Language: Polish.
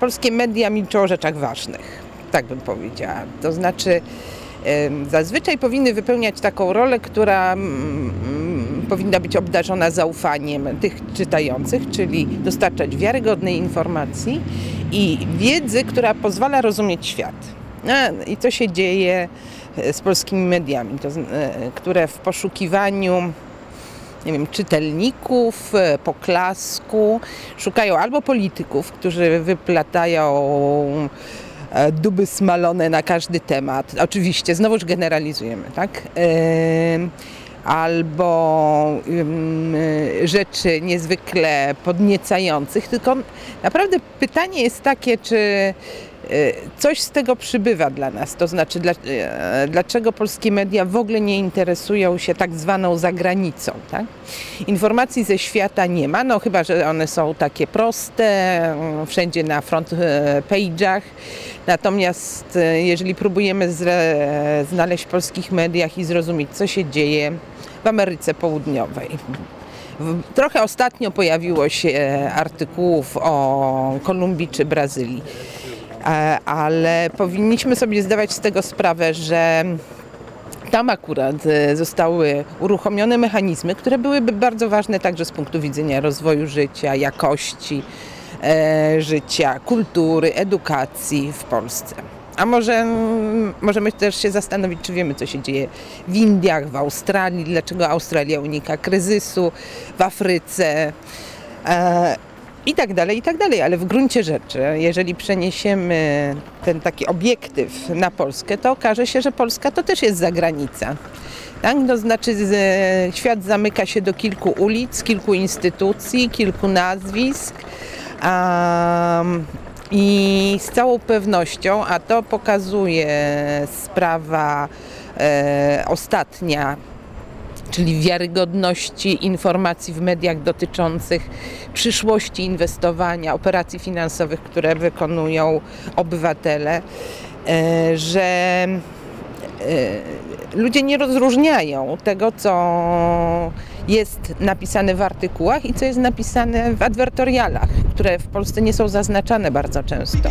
Polskie media milczą o rzeczach ważnych, tak bym powiedziała. To znaczy, zazwyczaj powinny wypełniać taką rolę, która mm, mm, powinna być obdarzona zaufaniem tych czytających, czyli dostarczać wiarygodnej informacji i wiedzy, która pozwala rozumieć świat. I co się dzieje e, z polskimi mediami, e, które w poszukiwaniu nie wiem, czytelników, e, poklasku. Szukają albo polityków, którzy wyplatają e, duby smalone na każdy temat. Oczywiście, znowuż generalizujemy, tak? Albo rzeczy niezwykle podniecających, tylko naprawdę pytanie jest takie, czy coś z tego przybywa dla nas. To znaczy, dla, e, dlaczego polskie media w ogóle nie interesują się tak zwaną zagranicą. Tak? Informacji ze świata nie ma, no chyba, że one są takie proste, mm, wszędzie na front e, page'ach. Natomiast e, jeżeli próbujemy znaleźć w polskich mediach i zrozumieć, co się dzieje w Ameryce Południowej, Trochę ostatnio pojawiło się artykułów o Kolumbii czy Brazylii, E, ale powinniśmy sobie zdawać z tego sprawę, że tam akurat e, zostały uruchomione mechanizmy, które byłyby bardzo ważne także z punktu widzenia rozwoju życia, jakości e, życia, kultury, edukacji w Polsce. A może możemy też się zastanowić, czy wiemy, co się dzieje w Indiach, w Australii, dlaczego Australia unika kryzysu, w Afryce. E, i tak dalej, i tak dalej, ale w gruncie rzeczy, jeżeli przeniesiemy ten taki obiektyw na Polskę, to okaże się, że Polska to też jest zagranica. Tak? To znaczy z, świat zamyka się do kilku ulic, kilku instytucji, kilku nazwisk. I z całą pewnością, a to pokazuje sprawa e, ostatnia czyli wiarygodności informacji w mediach dotyczących przyszłości inwestowania, operacji finansowych, które wykonują obywatele, e, że e, ludzie nie rozróżniają tego, co jest napisane w artykułach i co jest napisane w adwertorialach, które w Polsce nie są zaznaczane bardzo często.